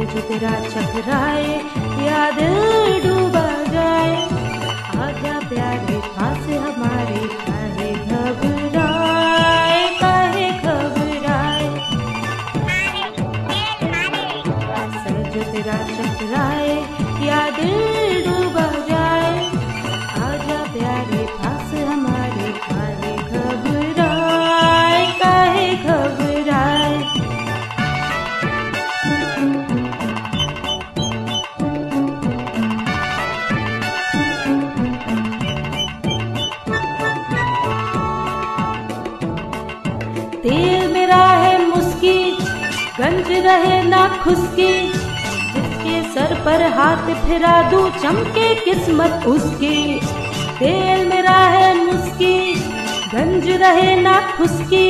तेरा चकराए या डूबा जाए। आजा प्यारे पास हमारे काहे घबराए काहे घबराए। सर जो तेरा चकराए या डूबा गंज रहे ना खुशकी जिसके सर पर हाथ फिरा दूँ चमके किस्मत उसकी। तेल मेरा है मुस्की गंज रहे ना खुशकी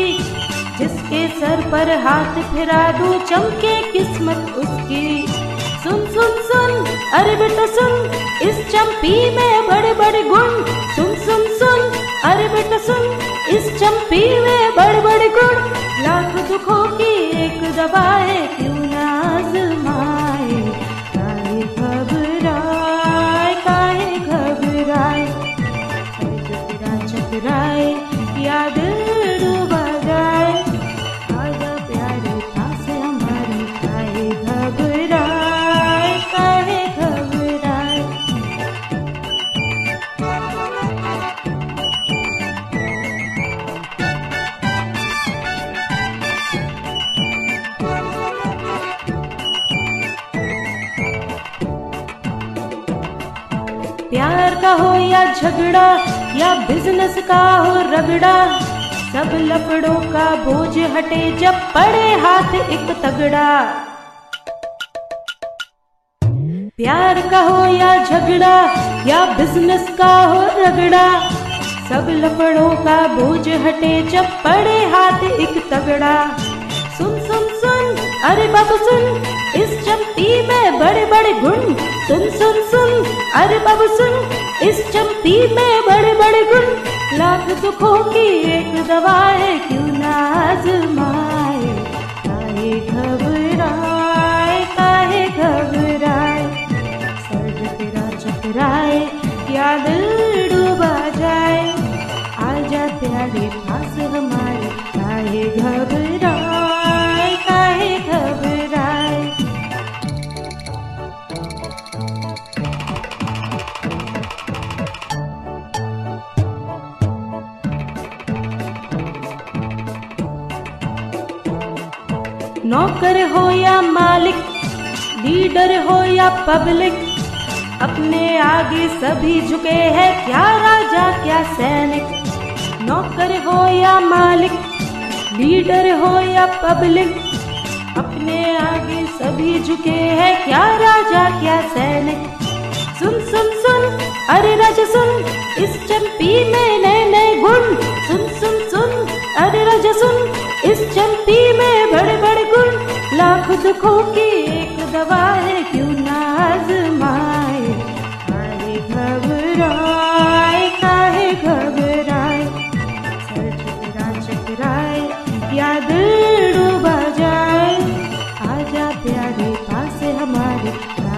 जिसके सर पर हाथ फिरा दूँ चमके किस्मत उसकी। सुन सुन सुन अरे बेटा सुन, इस चंपी में बड़े बड़े गुण। सुन सुन सुन अरे बेटा सुन, इस चंपी में या प्यार का हो या झगड़ा या बिज़नेस का हो रगड़ा, सब लफड़ों का बोझ हटे जब पड़े हाथ एक तगड़ा। प्यार का हो या झगड़ा या बिज़नेस का हो रगड़ा, सब लफड़ों का बोझ हटे जब पड़े हाथ एक तगड़ा। सुन सुन सुन, अरे बाबू सुन, इस चंपी में बड़े बड़े गुण सुन सुन सुन अरे बाबू सुन, इस चंपी में बड़े बड़े गुण। लाख दुखों की एक दवा है क्यों ना आजमाए? काहे घबराए काहे घबराए? सर जो तेरा चकराए या दिल डूबा जाए। आजा प्यारे पास हमारे, काहे घबराए? नौकर हो या मालिक, लीडर हो या पब्लिक, अपने आगे सभी झुके हैं, क्या राजा, क्या सैनिक। नौकर हो या मालिक, लीडर हो या पब्लिक अपने आगे सभी झुके हैं। क्या राजा, क्या सैनिक? सुन सुन सुन, अरे रज, सुन, इस चंपी में नए नए गुण। सुन सुन सुन, अरे रज, सुन, इस चंपी में बड़े बड़े गुण। लाख दुखों की एक दवा Thank you.